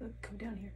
Look, come down here.